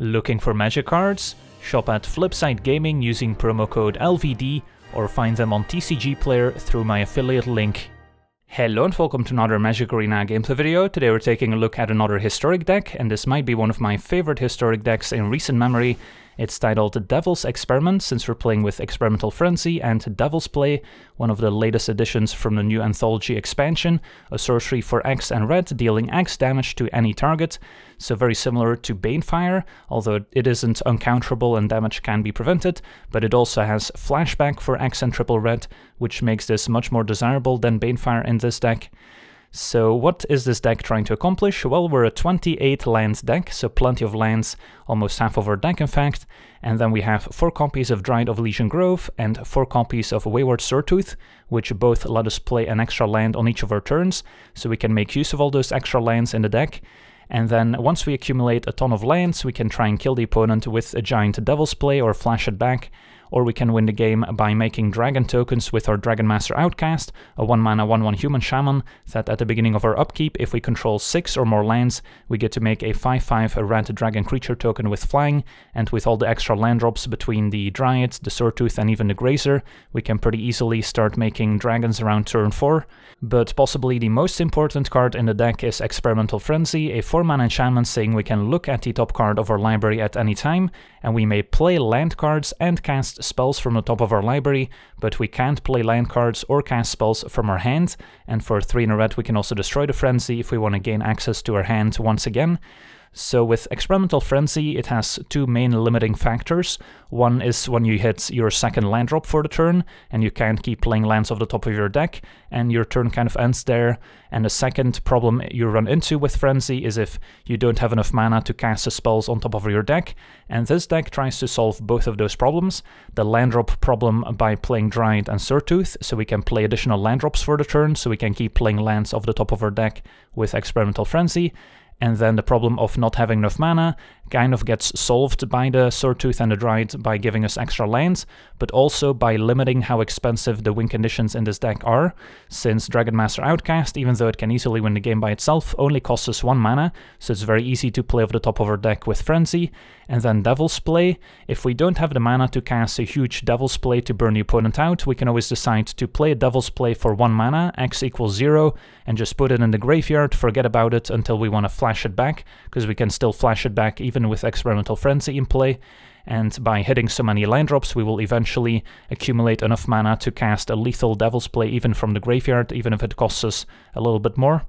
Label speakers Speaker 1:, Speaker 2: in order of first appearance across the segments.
Speaker 1: Looking for magic cards? Shop at Flipside Gaming using promo code LVD or find them on TCG Player through my affiliate link. Hello and welcome to another Magic Arena gameplay video. Today we're taking a look at another historic deck, and this might be one of my favorite historic decks in recent memory, it's titled Devil's Experiment, since we're playing with Experimental Frenzy and Devil's Play, one of the latest additions from the new Anthology expansion, a sorcery for X and red, dealing X damage to any target, so very similar to Banefire, although it isn't uncounterable and damage can be prevented, but it also has Flashback for X and triple red, which makes this much more desirable than Banefire in this deck. So what is this deck trying to accomplish? Well, we're a 28 lands deck, so plenty of lands, almost half of our deck in fact, and then we have 4 copies of Dryad of Elysian Grove and 4 copies of Wayward Swordtooth, which both let us play an extra land on each of our turns, so we can make use of all those extra lands in the deck. And then once we accumulate a ton of lands, we can try and kill the opponent with a giant Devil's Play or flash it back, or we can win the game by making dragon tokens with our Dragonmaster Outcast, a 1 mana 1 1 human shaman that at the beginning of our upkeep, if we control 6 or more lands, we get to make a 5 5 red dragon creature token with flying, and with all the extra land drops between the Dryad, the Swordtooth, and even the Grazer, we can pretty easily start making dragons around turn 4. But possibly the most important card in the deck is Experimental Frenzy, a 4 mana enchantment saying we can look at the top card of our library at any time, and we may play land cards and cast spells from the top of our library, but we can't play land cards or cast spells from our hand, and for 3 in a red we can also destroy the Frenzy if we want to gain access to our hand once again. So with Experimental Frenzy, it has two main limiting factors. One is when you hit your second land drop for the turn, and you can't keep playing lands off the top of your deck, and your turn kind of ends there. And the second problem you run into with Frenzy is if you don't have enough mana to cast the spells on top of your deck, and this deck tries to solve both of those problems. The land drop problem by playing Dryad and Swordtooth, so we can play additional land drops for the turn, so we can keep playing lands off the top of our deck with Experimental Frenzy, and then the problem of not having enough mana kind of gets solved by the Swordtooth and the Dryad by giving us extra lands, but also by limiting how expensive the win conditions in this deck are, since Dragonmaster Outcast, even though it can easily win the game by itself, only costs us 1 mana, so it's very easy to play off the top of our deck with Frenzy, and then Devil's Play. If we don't have the mana to cast a huge Devil's Play to burn the opponent out, we can always decide to play a Devil's Play for 1 mana, x equals 0, and just put it in the graveyard, forget about it until we want to flash it back, because we can still flash it back even with Experimental Frenzy in play, and by hitting so many land drops we will eventually accumulate enough mana to cast a lethal Devil's Play even from the graveyard, even if it costs us a little bit more.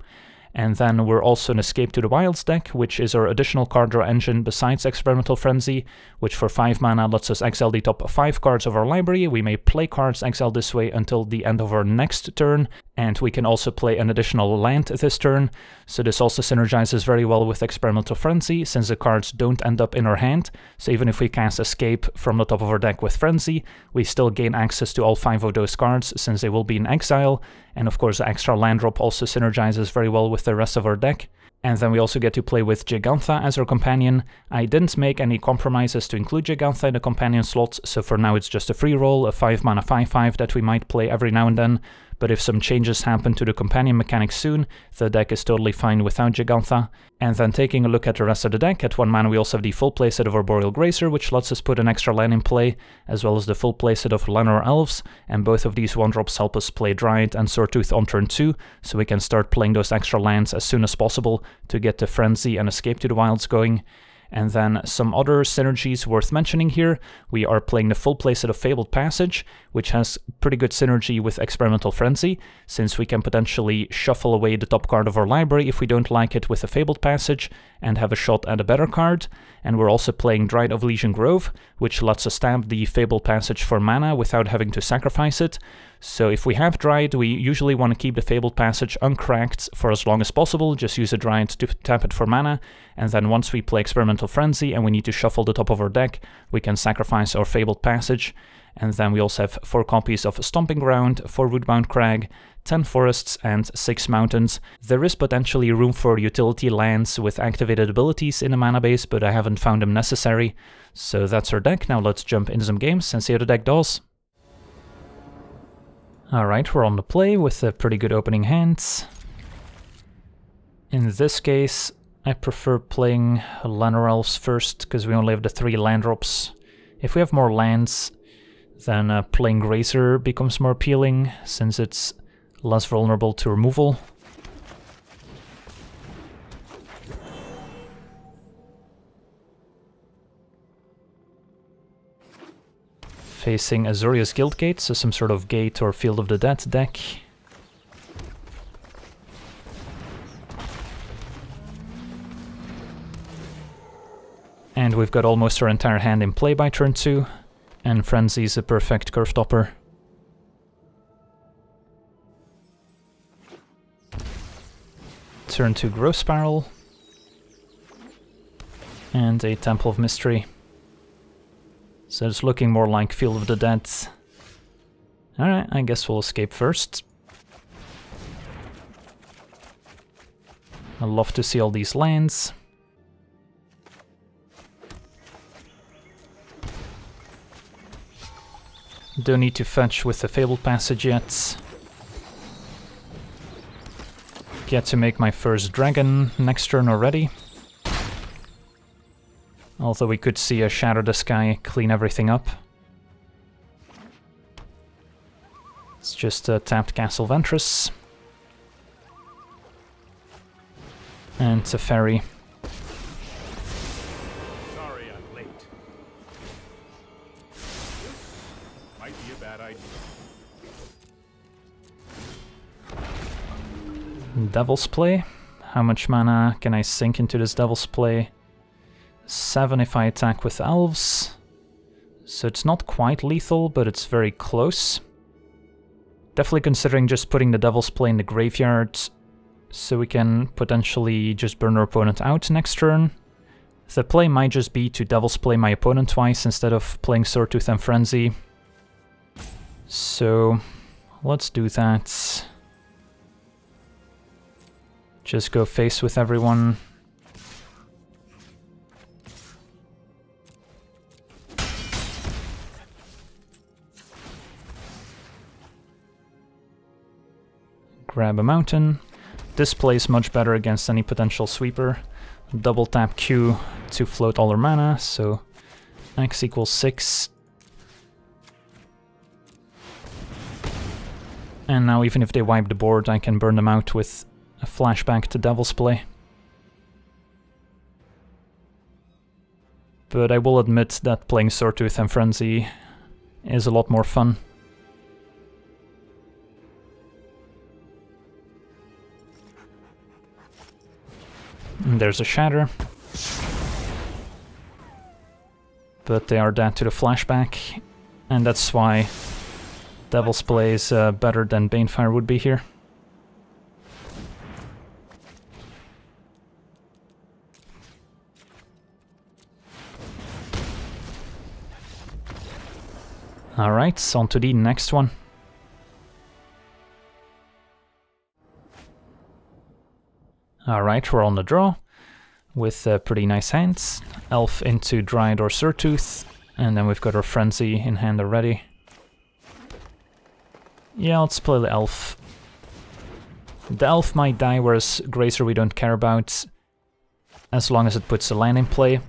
Speaker 1: And then we're also an Escape to the Wilds deck, which is our additional card draw engine besides Experimental Frenzy, which for 5 mana lets us exile the top 5 cards of our library. We may play cards exiled this way until the end of our next turn, and we can also play an additional land this turn, so this also synergizes very well with Experimental Frenzy, since the cards don't end up in our hand, so even if we cast Escape from the top of our deck with Frenzy, we still gain access to all 5 of those cards, since they will be in exile, and of course the extra land drop also synergizes very well with the rest of our deck. And then we also get to play with Jegantha as our companion. I didn't make any compromises to include Jegantha in the companion slots, so for now it's just a free roll, a 5 mana 5-5 that we might play every now and then, but if some changes happen to the companion mechanic soon, the deck is totally fine without Jegantha. And then taking a look at the rest of the deck, at 1 mana we also have the full playset of Arboreal Grazer, which lets us put an extra land in play, as well as the full playset of Llanowar Elves, and both of these 1-drops help us play Dryad and Swordtooth on turn 2, so we can start playing those extra lands as soon as possible to get the Frenzy and Escape to the Wilds going. And then some other synergies worth mentioning here. We are playing the full playset of Fabled Passage, which has pretty good synergy with Experimental Frenzy, since we can potentially shuffle away the top card of our library if we don't like it with a Fabled Passage, and have a shot at a better card. And we're also playing Dryad of Elysian Grove, which lets us stamp the Fabled Passage for mana without having to sacrifice it. So if we have Dryad, we usually want to keep the Fabled Passage uncracked for as long as possible, just use a Dryad to tap it for mana, and then once we play Experimental Frenzy and we need to shuffle the top of our deck, we can sacrifice our Fabled Passage, and then we also have 4 copies of Stomping Ground, 4 Woodbound Crag, 10 forests and 6 mountains. There is potentially room for utility lands with activated abilities in the mana base, but I haven't found them necessary. So that's our deck, now let's jump into some games and see how the deck does. Alright, we're on the play with a pretty good opening hands. In this case, I prefer playing Llanowar first, because we only have the three land drops. If we have more lands, then uh, playing Grazer becomes more appealing, since it's less vulnerable to removal. Facing Azorius Guildgate, so some sort of gate or Field of the Dead deck. And we've got almost our entire hand in play by turn 2, and Frenzy's a perfect curve topper. Turn 2 Growth Spiral, and a Temple of Mystery. So it's looking more like Field of the Dead. Alright, I guess we'll escape first. i love to see all these lands. Don't need to fetch with the Fabled Passage yet. Get to make my first dragon next turn already. Although we could see a Shatter the Sky clean everything up. It's just a tapped Castle Vantress. And Teferi. Devil's Play. How much mana can I sink into this Devil's Play? 7 if I attack with Elves. So it's not quite lethal, but it's very close. Definitely considering just putting the Devil's Play in the graveyard, so we can potentially just burn our opponent out next turn. The play might just be to Devil's Play my opponent twice instead of playing Swordtooth and Frenzy. So let's do that. Just go face with everyone. Grab a mountain. This plays much better against any potential sweeper. Double tap Q to float all our mana, so X equals 6. And now even if they wipe the board, I can burn them out with a flashback to Devil's Play. But I will admit that playing Swordtooth and Frenzy is a lot more fun. And there's a Shatter. But they are dead to the flashback, and that's why Devil's Play is uh, better than Banefire would be here. Alright, on to the next one. Alright, we're on the draw with uh, pretty nice hands. Elf into Dryad or Swordtooth, and then we've got our Frenzy in hand already. Yeah, let's play the Elf. The Elf might die, whereas Grazer we don't care about, as long as it puts a land in play.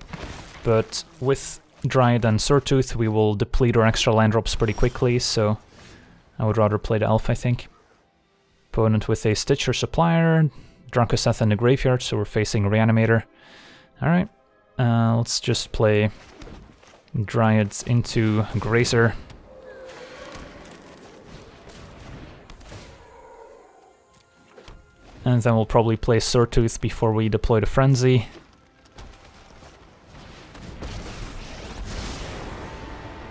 Speaker 1: But with Dryad and Swordtooth, we will deplete our extra land drops pretty quickly, so I would rather play the Elf, I think. Opponent with a Stitcher Supplier, Drakuseth in the graveyard, so we're facing Reanimator. Alright, uh, let's just play Dryads into Grazer. And then we'll probably play Swordtooth before we deploy the Frenzy.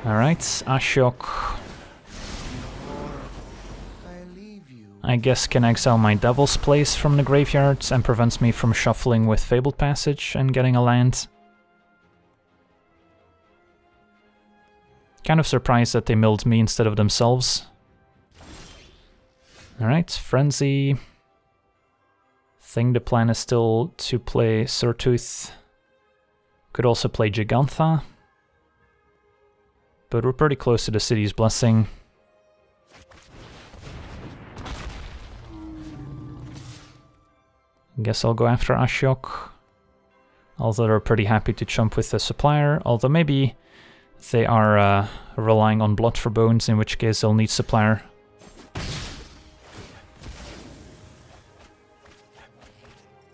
Speaker 1: Alright, Ashiok. I guess can exile my Devil's Place from the graveyard and prevents me from shuffling with Fabled Passage and getting a land. Kind of surprised that they milled me instead of themselves. Alright, Frenzy. Think the plan is still to play Swordtooth. Could also play Jegantha. But we're pretty close to the city's blessing. Guess I'll go after Ashiok. Although they're pretty happy to chump with the supplier, although maybe they are uh, relying on blood for bones, in which case they'll need supplier.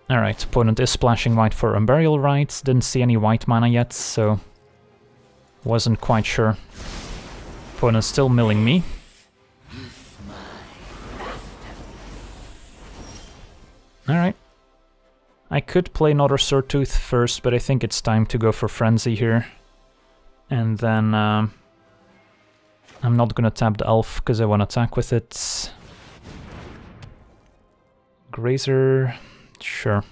Speaker 1: Alright, opponent is splashing white for Unburial Rites. Didn't see any white mana yet, so wasn't quite sure. Opponent's still milling me. Alright. I could play another Swordtooth first, but I think it's time to go for Frenzy here. And then... Um, I'm not gonna tap the Elf, because I want to attack with it. Grazer... Sure.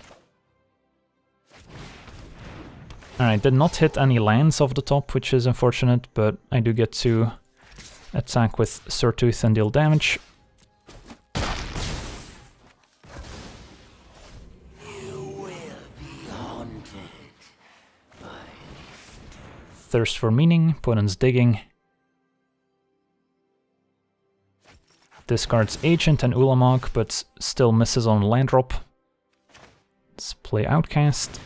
Speaker 1: Alright, did not hit any lands off the top, which is unfortunate, but I do get to attack with Swordtooth and deal damage. Thirst for Meaning, opponent's digging. Discards Agent and Ulamog, but still misses on land drop. Let's play Outcast.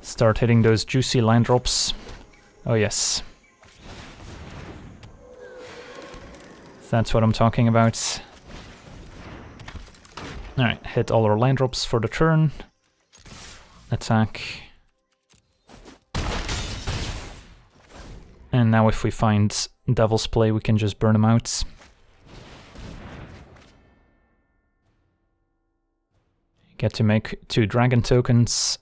Speaker 1: Start hitting those juicy land drops. Oh yes. That's what I'm talking about. Alright, hit all our land drops for the turn. Attack. And now if we find Devil's Play, we can just burn them out. Get to make two dragon tokens.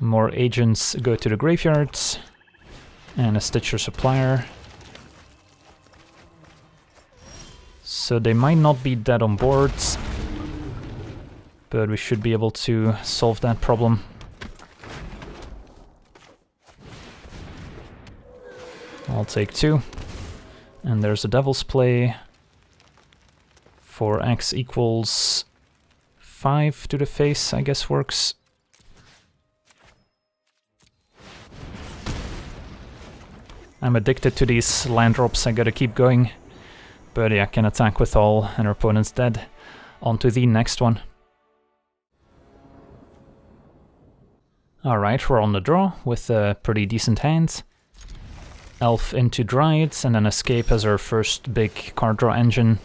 Speaker 1: More agents go to the graveyards. And a Stitcher Supplier. So they might not be dead on boards but we should be able to solve that problem. I'll take two. And there's a Devil's Play for x equals 5 to the face, I guess works. I'm addicted to these land drops, I gotta keep going. But yeah, I can attack with all and our opponent's dead. On to the next one. Alright, we're on the draw with a pretty decent hand. Elf into Dryads and then Escape as our first big card draw engine.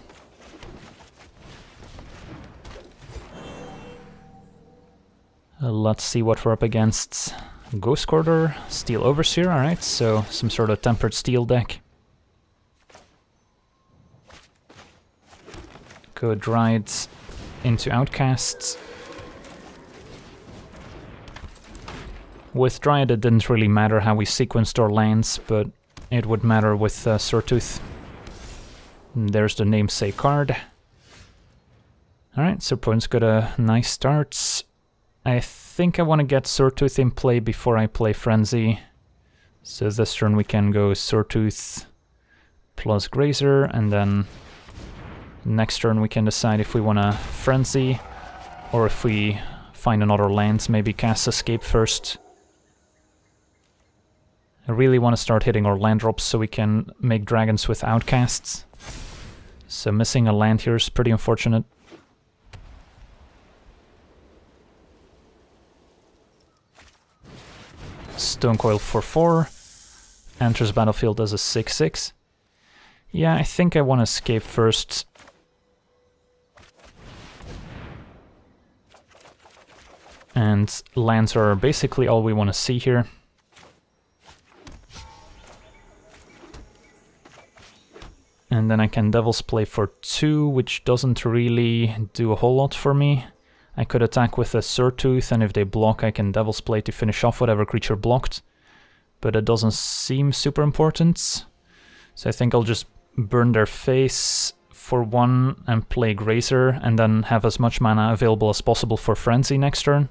Speaker 1: Uh, let's see what we're up against. Ghost Quarter, Steel Overseer, alright, so some sort of tempered steel deck. Go Dryads into Outcasts. With Dryad it didn't really matter how we sequenced our lands, but it would matter with uh, Swordtooth. There's the namesake card. Alright, so opponent's got a nice start. I think I want to get Swordtooth in play before I play Frenzy. So this turn we can go Swordtooth plus Grazer, and then next turn we can decide if we want to Frenzy, or if we find another land, maybe cast Escape first. I really want to start hitting our land drops so we can make dragons with outcasts. So missing a land here is pretty unfortunate. Stonecoil for 4. Enters battlefield as a 6-6. Yeah, I think I want to escape first. And lands are basically all we want to see here. Then I can Devil's Play for 2, which doesn't really do a whole lot for me. I could attack with a Swordtooth, and if they block I can Devil's Play to finish off whatever creature blocked. But it doesn't seem super important. So I think I'll just burn their face for one and play Grazer, and then have as much mana available as possible for Frenzy next turn.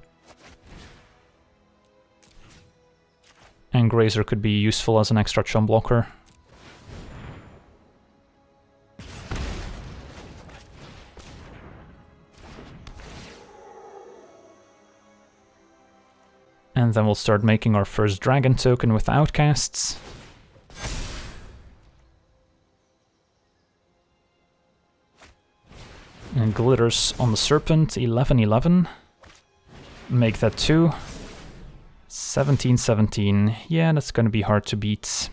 Speaker 1: And Grazer could be useful as an extra chum blocker. And then we'll start making our first dragon token with outcasts. And glitters on the serpent, 11, 11. Make that 2. 17, 17. Yeah, that's gonna be hard to beat.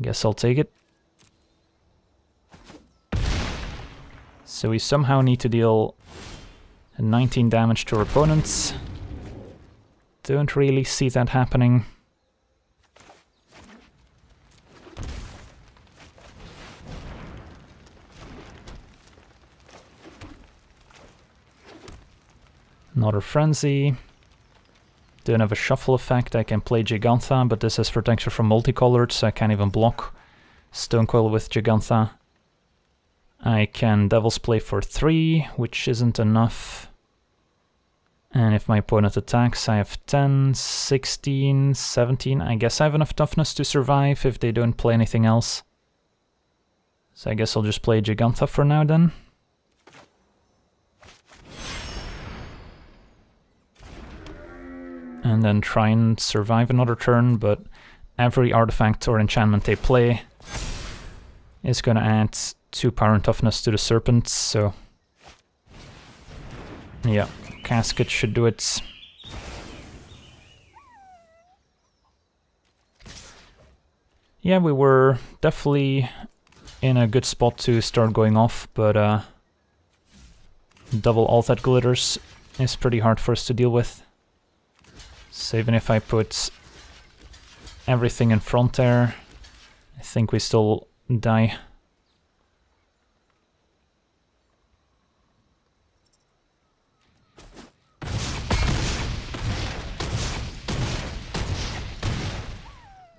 Speaker 1: Guess I'll take it. So we somehow need to deal 19 damage to our opponents. Don't really see that happening. Another Frenzy. Don't have a shuffle effect, I can play Jegantha, but this has protection from multicolored, so I can't even block Stone Stonecoil with Jegantha. I can Devil's Play for 3, which isn't enough. And if my opponent attacks, I have 10, 16, 17. I guess I have enough toughness to survive if they don't play anything else. So I guess I'll just play Jegantha for now then. and then try and survive another turn, but every artifact or enchantment they play is going to add 2 power and toughness to the serpent, so... Yeah, Casket should do it. Yeah, we were definitely in a good spot to start going off, but uh, double all that glitters is pretty hard for us to deal with. So even if I put everything in front there, I think we still die.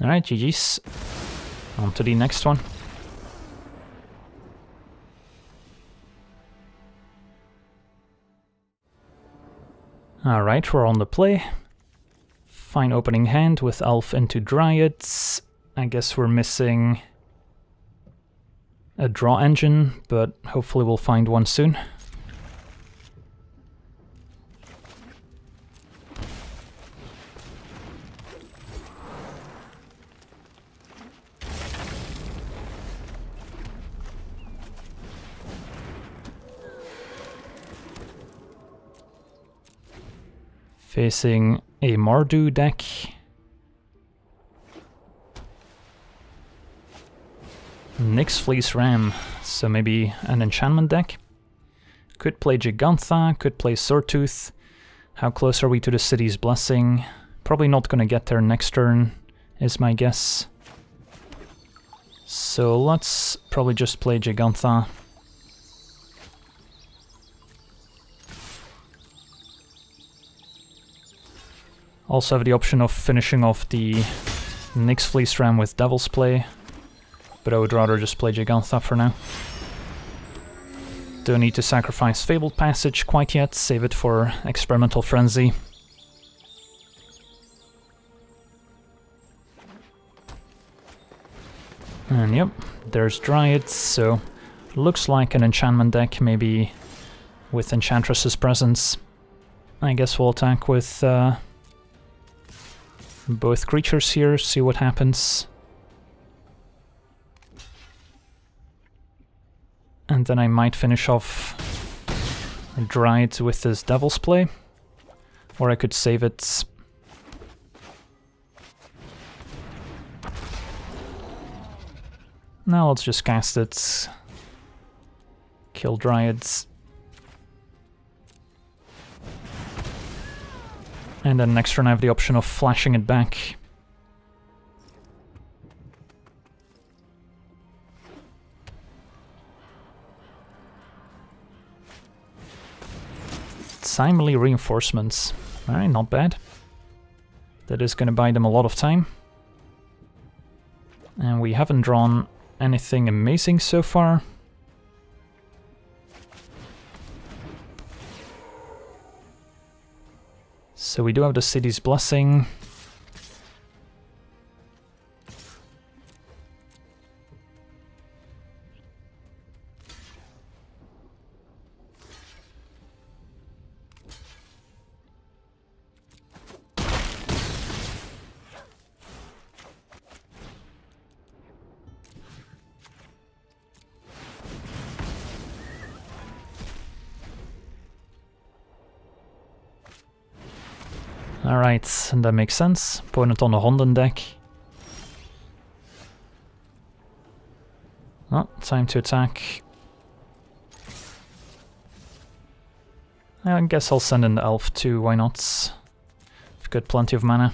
Speaker 1: Alright, GG's. On to the next one. Alright, we're on the play. Fine opening hand with Elf into Dryads. I guess we're missing a draw engine, but hopefully we'll find one soon. Facing a Mardu deck. Nyx Fleece Ram, so maybe an enchantment deck. Could play Jegantha, could play Swordtooth. How close are we to the City's Blessing? Probably not gonna get there next turn, is my guess. So let's probably just play Jegantha. Also have the option of finishing off the Nyx Fleece Ram with Devil's Play, but I would rather just play Jegantha for now. Don't need to sacrifice Fabled Passage quite yet, save it for Experimental Frenzy. And yep, there's Dryads, so looks like an enchantment deck, maybe with Enchantress's presence. I guess we'll attack with uh, both creatures here, see what happens. And then I might finish off Dryad with this Devil's Play. Or I could save it. Now let's just cast it. Kill Dryads. And then next turn I have the option of flashing it back. Timely reinforcements. Alright, not bad. That is going to buy them a lot of time. And we haven't drawn anything amazing so far. So we do have the city's blessing. That makes sense. Opponent on the Honden deck. Oh, time to attack. I guess I'll send in the elf too, why not? I've got plenty of mana.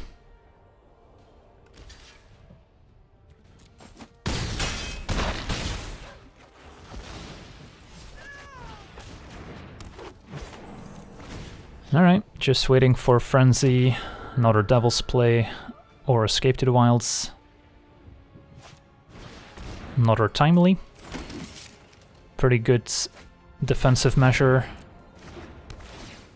Speaker 1: Alright, just waiting for Frenzy, another Devil's Play, or Escape to the Wilds. Another Timely. Pretty good defensive measure.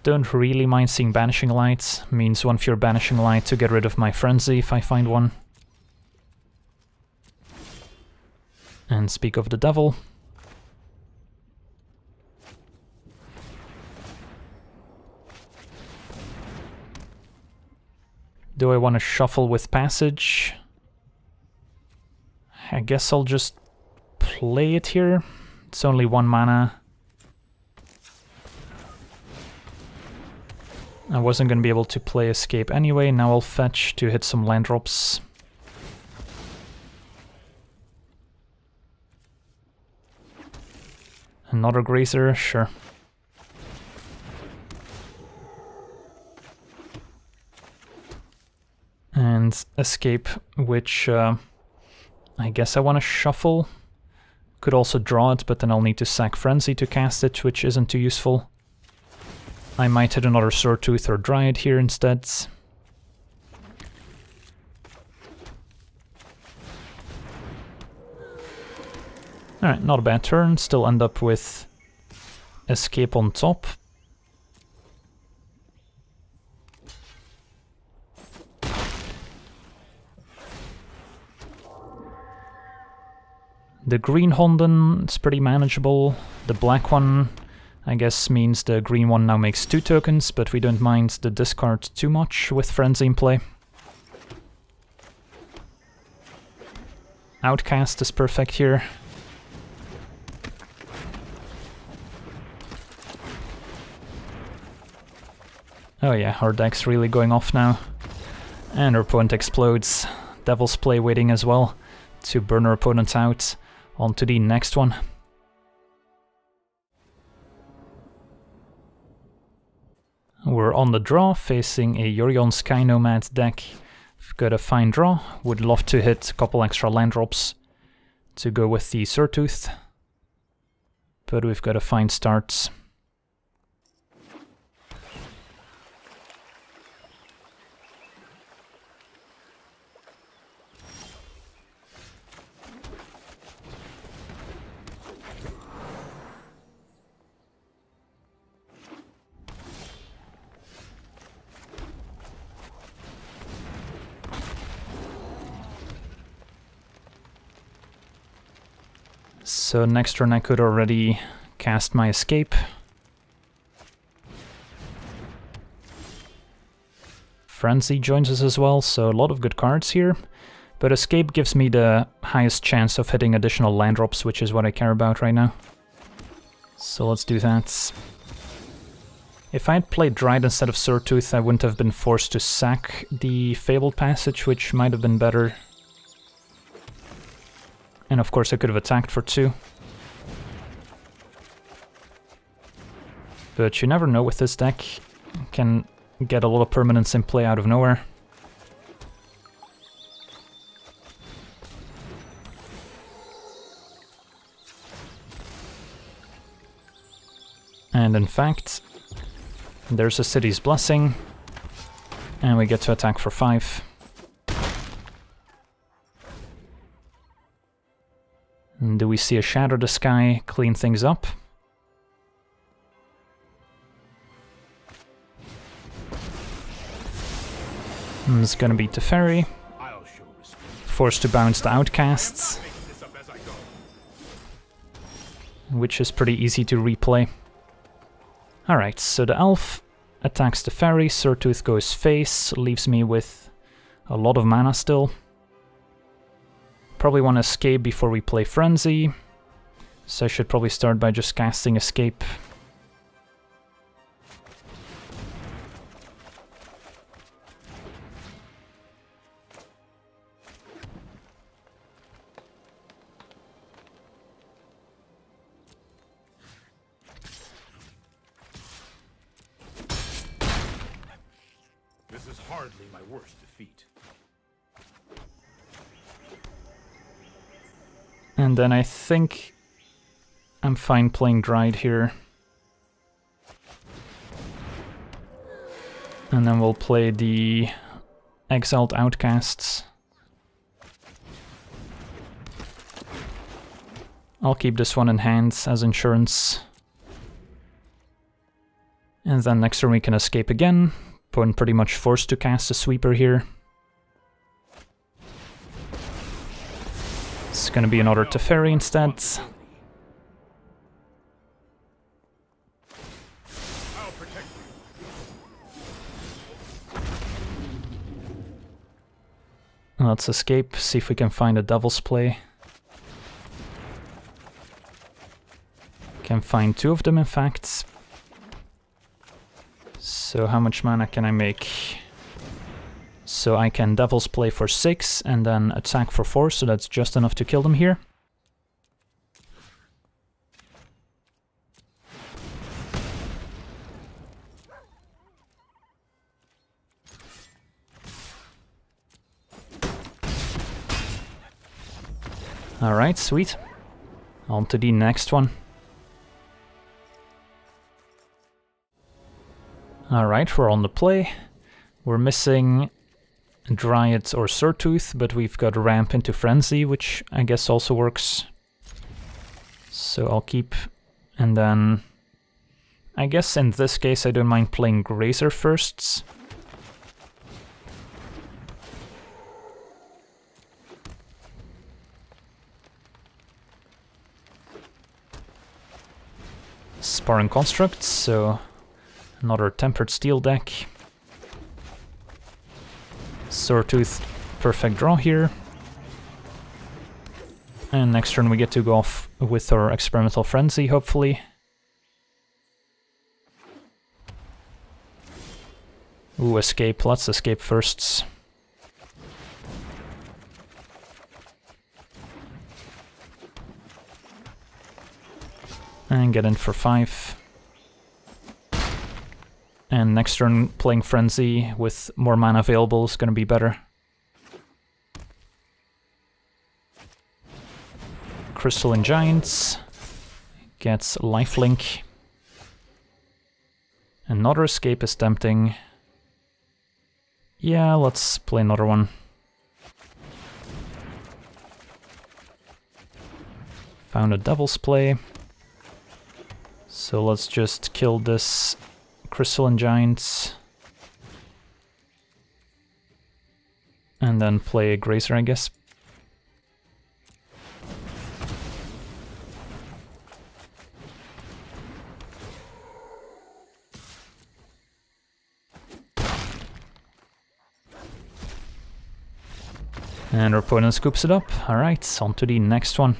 Speaker 1: Don't really mind seeing Banishing Lights, means one fewer Banishing Light to get rid of my Frenzy if I find one. And speak of the Devil. Do I want to shuffle with passage? I guess I'll just play it here. It's only one mana. I wasn't going to be able to play escape anyway, now I'll fetch to hit some land drops. Another grazer, sure. And escape, which uh, I guess I want to shuffle. Could also draw it, but then I'll need to sack Frenzy to cast it, which isn't too useful. I might hit another Tooth or Dryad here instead. Alright, not a bad turn, still end up with escape on top, The green Honden is pretty manageable. The black one, I guess, means the green one now makes two tokens, but we don't mind the discard too much with Frenzy in play. Outcast is perfect here. Oh yeah, our deck's really going off now. And our opponent explodes. Devil's Play waiting as well to burn our opponent out. On to the next one. We're on the draw, facing a Yorion Sky Nomad deck. Got a fine draw. Would love to hit a couple extra land drops to go with the Swordtooth. But we've got a fine start. So next turn I could already cast my escape. Frenzy joins us as well, so a lot of good cards here. But escape gives me the highest chance of hitting additional land drops, which is what I care about right now. So let's do that. If I had played Dryad instead of Swordtooth, I wouldn't have been forced to sack the Fabled Passage, which might have been better and of course I could have attacked for two. But you never know with this deck. You can get a lot of permanents in play out of nowhere. And in fact, there's a City's Blessing, and we get to attack for 5. And do we see a Shatter the Sky clean things up? And it's gonna be Teferi. Forced to bounce the Outcasts. Which is pretty easy to replay. Alright, so the Elf attacks the Teferi, Swordtooth goes face, leaves me with a lot of mana still. Probably want to escape before we play Frenzy. So I should probably start by just casting Escape. Then I think I'm fine playing Dryad here. And then we'll play the Exiled Outcasts. I'll keep this one in hand as insurance. And then next turn we can escape again. Opponent pretty much forced to cast a sweeper here. Gonna be another Teferi instead. Let's escape, see if we can find a Devil's Play. Can find two of them in fact. So how much mana can I make? So I can Devil's Play for 6 and then attack for 4, so that's just enough to kill them here. Alright, sweet. On to the next one. Alright, we're on the play. We're missing Dryad or Swordtooth, but we've got Ramp into Frenzy, which I guess also works. So I'll keep... and then... I guess in this case I don't mind playing Grazer firsts. Sparring Constructs, so Another Tempered Steel deck. Swordtooth, perfect draw here. And next turn we get to go off with our Experimental Frenzy, hopefully. Ooh, escape. Let's escape first. And get in for five. And next turn, playing Frenzy with more mana available is going to be better. Crystalline Giants gets lifelink. Another escape is tempting. Yeah, let's play another one. Found a Devil's Play. So let's just kill this Crystalline Giants. And then play a Grazer, I guess. And our opponent scoops it up. Alright, on to the next one.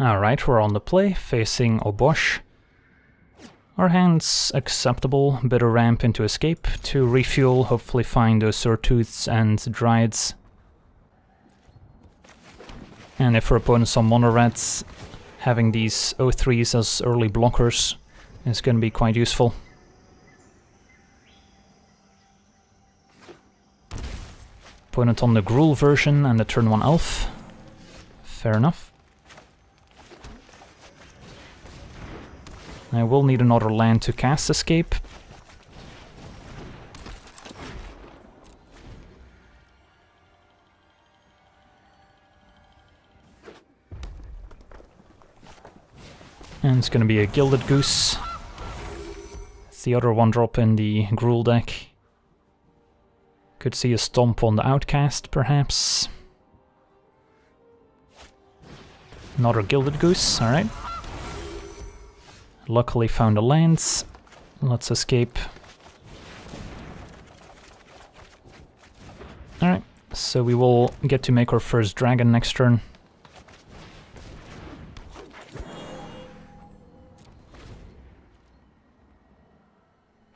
Speaker 1: Alright, we're on the play, facing Obosh. Our hand's acceptable, bit of ramp into escape to refuel, hopefully find those Swordtooths and Dryads. And if our opponent's on mono reds, having these O3s as early blockers is going to be quite useful. Opponent on the Gruul version and the turn 1 elf. Fair enough. I will need another land to cast Escape. And it's gonna be a Gilded Goose. It's the other one drop in the Gruul deck. Could see a Stomp on the Outcast, perhaps. Another Gilded Goose, alright. Luckily found a lance. Let's escape. Alright, so we will get to make our first dragon next turn.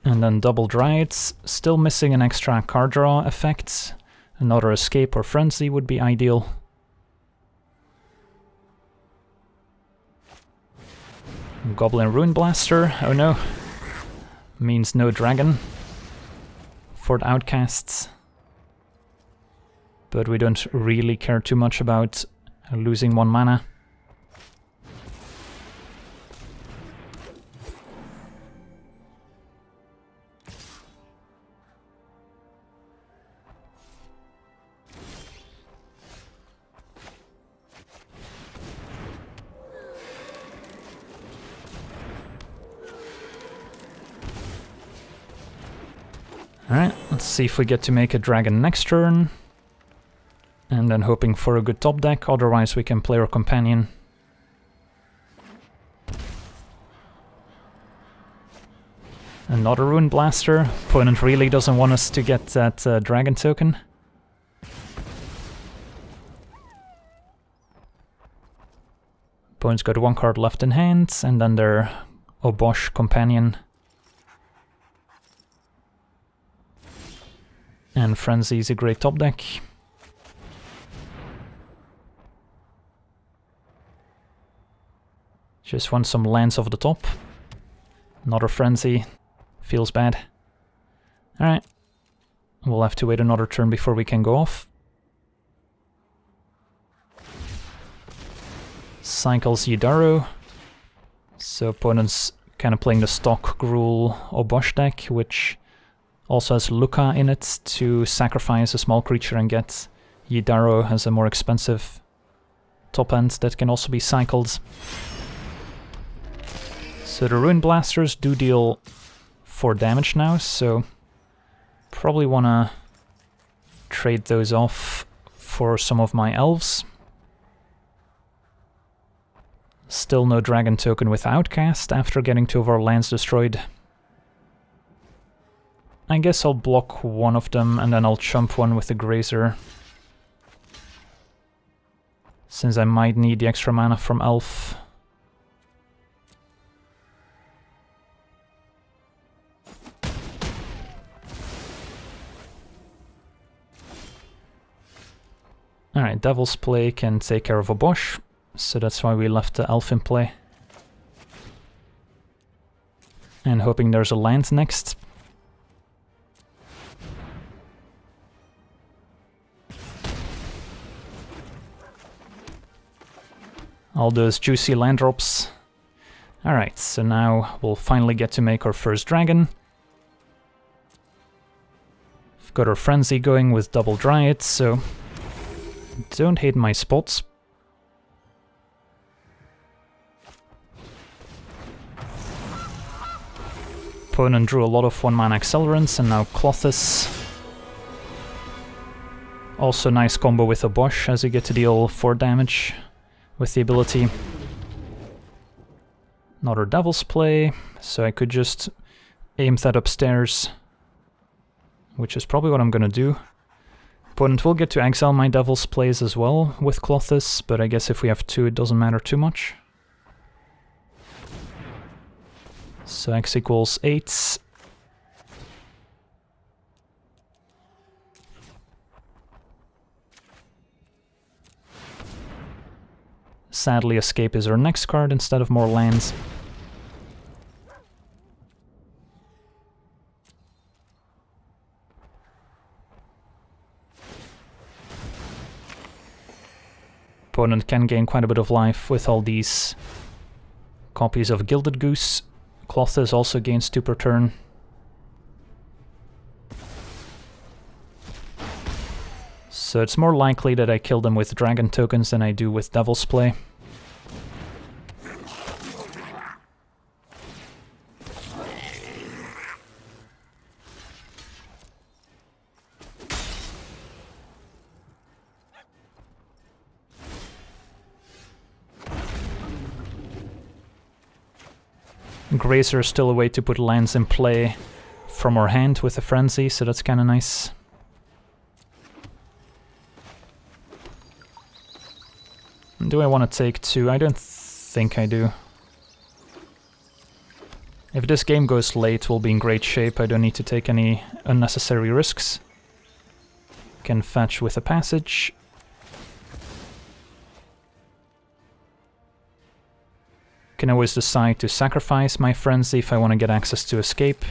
Speaker 1: And then double dryads, still missing an extra card draw effect. Another escape or frenzy would be ideal. Goblin Ruinblaster, oh no. Means no dragon for the outcasts. But we don't really care too much about losing one mana. Alright, let's see if we get to make a dragon next turn. And then hoping for a good top deck, otherwise we can play our companion. Another Ruinblaster. Opponent really doesn't want us to get that uh, dragon token. Opponent's got one card left in hand, and then their Obosh companion. And Frenzy is a great top deck. Just want some lands off the top. Another Frenzy. Feels bad. Alright. We'll have to wait another turn before we can go off. Cycles Yidaro. So opponent's kind of playing the stock Gruul Obosh deck, which also has Lukka in it to sacrifice a small creature and get Yidaro as a more expensive top end that can also be cycled. So the Ruinblasters do deal 4 damage now, so probably want to trade those off for some of my elves. Still no dragon token with Outcast after getting two of our lands destroyed. I guess I'll block one of them and then I'll chump one with the Grazer. Since I might need the extra mana from Elf. Alright, Devil's Play can take care of Obosh, so that's why we left the Elf in play. And hoping there's a land next. All those juicy land drops. Alright, so now we'll finally get to make our first dragon. We've got our frenzy going with double dryad, so don't hate my spots. Opponent drew a lot of one mana accelerants and now Klothys. Also nice combo with Obosh as you get to deal 4 damage with the ability. Another Devil's Play, so I could just aim that upstairs, which is probably what I'm gonna do. Opponent will get to exile my Devil's Plays as well with Klothys, but I guess if we have two it doesn't matter too much. So x equals 8, Sadly, Escape is our next card instead of more lands. Opponent can gain quite a bit of life with all these copies of Gilded Goose. Klothys also gains 2 per turn. So it's more likely that I kill them with dragon tokens than I do with devil's play. Grazer is still a way to put lands in play from our hand with a frenzy, so that's kinda nice. Do I want to take two? I don't think I do. If this game goes late, we'll be in great shape. I don't need to take any unnecessary risks. Can fetch with a passage. Can always decide to sacrifice my frenzy if I want to get access to escape.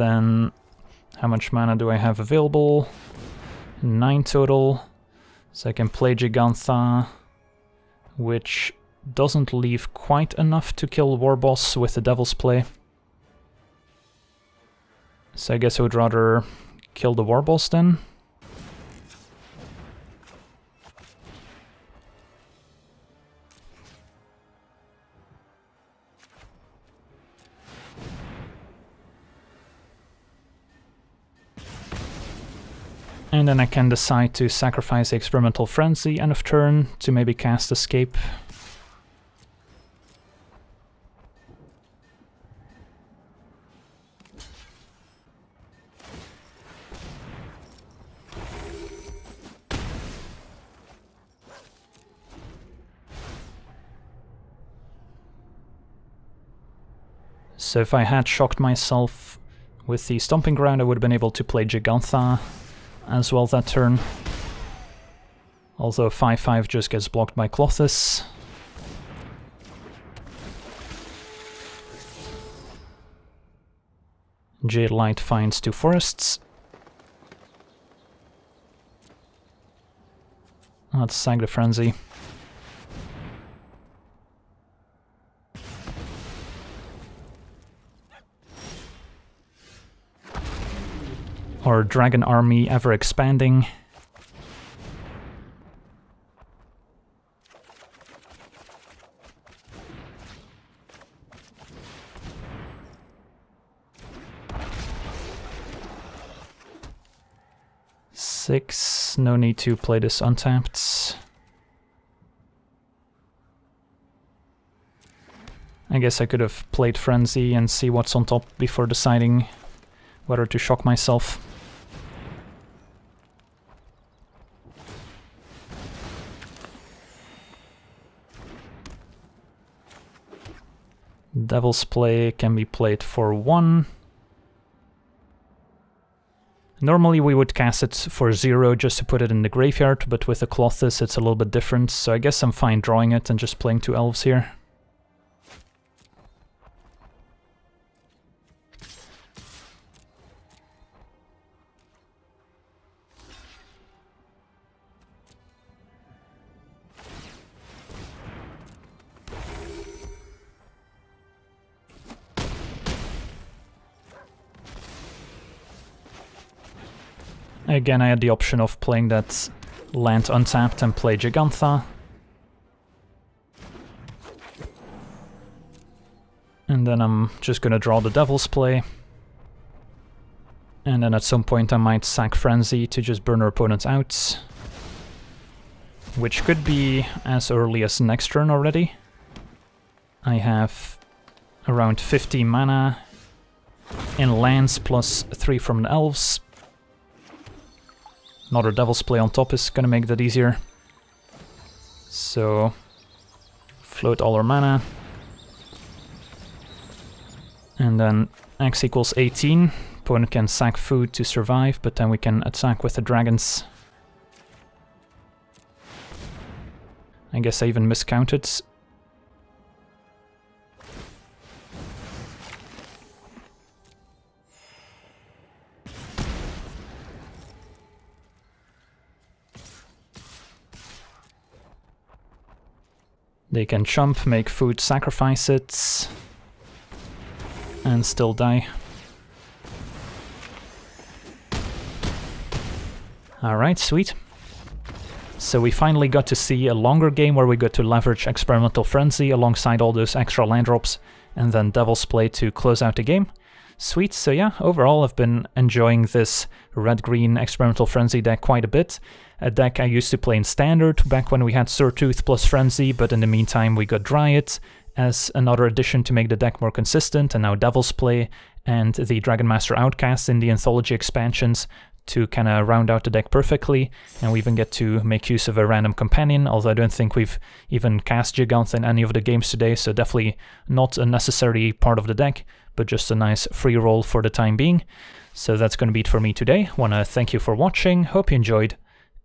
Speaker 1: Then how much mana do I have available? 9 total. So I can play Jegantha, which doesn't leave quite enough to kill Warboss with the Devil's Play. So I guess I would rather kill the Warboss then. Then I can decide to sacrifice the Experimental Frenzy end of turn to maybe cast Escape. So if I had shocked myself with the Stomping Ground, I would have been able to play Jegantha as well that turn. Although 5-5 just gets blocked by Klothys. Jadelight finds two forests. Let's sack the Frenzy. Our dragon army ever expanding. Six, no need to play this untapped. I guess I could have played Frenzy and see what's on top before deciding whether to shock myself. Devil's Play can be played for one. Normally we would cast it for zero just to put it in the graveyard, but with the Klothys it's a little bit different, so I guess I'm fine drawing it and just playing two elves here. Again, I had the option of playing that land untapped and play Jegantha. And then I'm just gonna draw the Devil's Play. And then at some point I might sack Frenzy to just burn our opponents out. Which could be as early as next turn already. I have around 50 mana in lands plus 3 from the elves. Another Devil's Play on top is gonna make that easier. So, float all our mana. And then x equals 18. Opponent can sack food to survive, but then we can attack with the dragons. I guess I even miscounted. They can jump, make food, sacrifice it, and still die. Alright, sweet. So we finally got to see a longer game where we got to leverage Experimental Frenzy alongside all those extra land drops, and then Devil's Play to close out the game. Sweet, so yeah, overall I've been enjoying this red-green Experimental Frenzy deck quite a bit. A deck I used to play in Standard back when we had Swordtooth plus Frenzy, but in the meantime we got Dryad as another addition to make the deck more consistent, and now Devil's Play and the Dragonmaster Outcast in the Anthology expansions to kind of round out the deck perfectly, and we even get to make use of a random companion, although I don't think we've even cast Gigant in any of the games today, so definitely not a necessary part of the deck, but just a nice free roll for the time being. So that's going to be it for me today. Want to thank you for watching, hope you enjoyed,